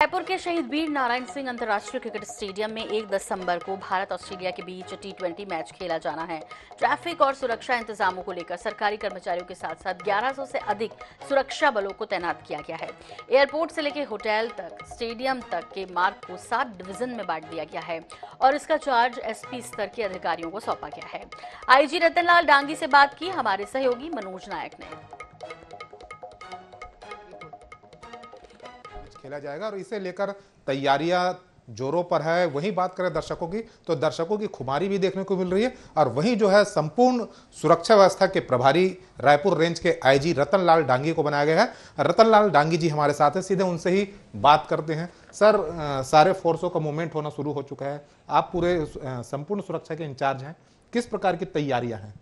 रायपुर के शहीद वीर नारायण सिंह अंतर्राष्ट्रीय क्रिकेट स्टेडियम में 1 दिसंबर को भारत ऑस्ट्रेलिया के बीच टी मैच खेला जाना है। ट्रैफ़िक और सुरक्षा इंतजामों को लेकर सरकारी कर्मचारियों के साथ साथ 1100 से अधिक सुरक्षा बलों को तैनात किया गया है। एयरपोर्ट से लेकर होटल तक, स्टेडियम तक के मार्ग को सात डिवीज़न में बांट दिया गया है और इसका चार्ज एसपी स्तर के अधिकारियों को सौंपा गया है। आईजी रतनलाल डांगी से बात की, हमारे सहयोगी मनोज नायक ने। खेला जाएगा और इसे लेकर तैयारियाँ जोरों पर है। वहीं बात करें दर्शकों की तो दर्शकों की खुमारी भी देखने को मिल रही है और वहीं जो है संपूर्ण सुरक्षा व्यवस्था के प्रभारी रायपुर रेंज के आईजी रतनलाल डांगी को बनाया गया है। रतनलाल डांगी जी हमारे साथ हैं सीधे उनसे ही बात करते हैं। सर अ, सारे फोर्सों का मूवमेंट होना शुरू हो चुका है। आप पूरे संपूर्ण सुरक्षा के इंचार्ज हैं। किस प्रकार की तैयारियाँ हैं?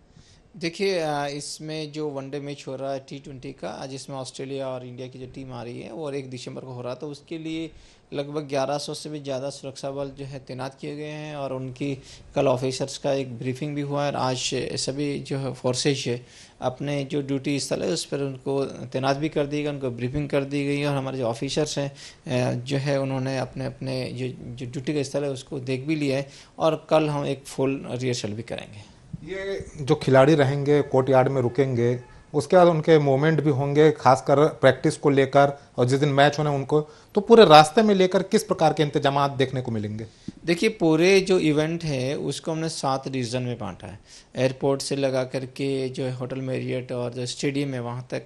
देखिए इसमें जो वनडे मैच हो रहा है टी ट्वेंटी का जिसमें ऑस्ट्रेलिया और इंडिया की जो टीम आ रही है और एक दिसंबर को हो रहा है तो उसके लिए लगभग 1100 से भी ज़्यादा सुरक्षा बल जो है तैनात किए गए हैं और उनकी कल ऑफिसर्स का एक ब्रीफिंग भी हुआ है और आज सभी जो है फोर्सेज है, अपने जो ड्यूटी स्थल है, उस पर उनको तैनात भी कर दी गई, उनको ब्रीफिंग कर दी गई और हमारे जो ऑफिसर्स हैं जो है उन्होंने अपने अपने जो जो ड्यूटी का स्थल है, उसको देख भी लिया है और कल हम एक फुल रिहर्सल भी करेंगे। ये जो खिलाड़ी रहेंगे कोर्ट यार्ड में रुकेंगे, उसके बाद उनके मूवमेंट भी होंगे, खासकर प्रैक्टिस को लेकर और जिस दिन मैच होने उनको तो पूरे रास्ते में लेकर किस प्रकार के इंतज़ाम देखने को मिलेंगे? देखिए, पूरे जो इवेंट है, उसको हमने सात रीजन में बांटा है। एयरपोर्ट से लगा करके जो होटल मेरियट और जो स्टेडियम है, वहाँ तक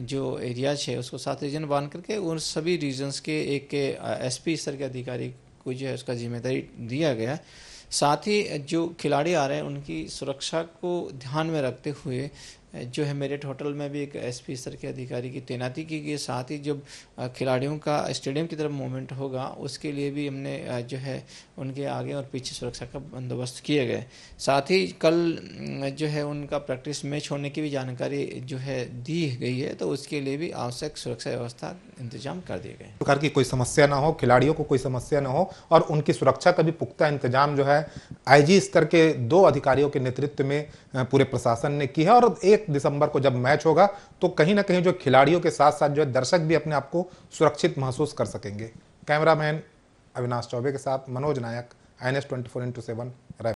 जो एरियाज़ है, उसको सात रीजन बाँध करके उन सभी रीजन्स के एक, एसपी स्तर के अधिकारी को जो है उसका ज़िम्मेदारी दिया गया। साथ ही जो खिलाड़ी आ रहे हैं उनकी सुरक्षा को ध्यान में रखते हुए जो है मेरिट होटल में भी एक एसपी स्तर के अधिकारी की तैनाती की गई साथ ही जब खिलाड़ियों का स्टेडियम की तरफ़ मूवमेंट होगा, उसके लिए भी हमने जो है उनके आगे और पीछे सुरक्षा का बंदोबस्त किए गए साथ ही कल जो है उनका प्रैक्टिस मैच होने की भी जानकारी जो है दी गई है तो उसके लिए भी आवश्यक सुरक्षा व्यवस्था इंतज़ाम कर दिए गए प्रकार की कोई समस्या ना हो, खिलाड़ियों को कोई समस्या ना हो, और उनकी सुरक्षा का भी पुख्ता इंतज़ाम जो है आईजी स्तर के दो अधिकारियों के नेतृत्व में पूरे प्रशासन ने की है। और एक दिसंबर को जब मैच होगा तो कहीं ना कहीं जो खिलाड़ियों के साथ साथ जो है दर्शक भी अपने आप को सुरक्षित महसूस कर सकेंगे। कैमरामैन अविनाश चौबे के साथ Manoj Nayak I N S twenty four into seven